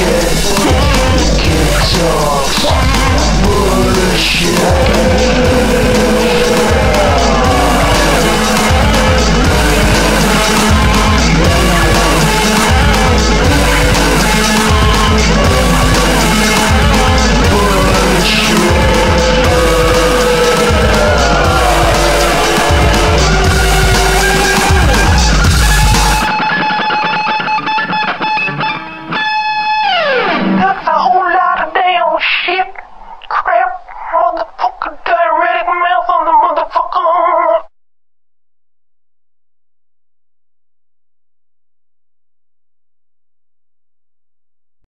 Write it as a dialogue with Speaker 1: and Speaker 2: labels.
Speaker 1: good.